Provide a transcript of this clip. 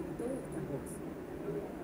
готовых на бокс.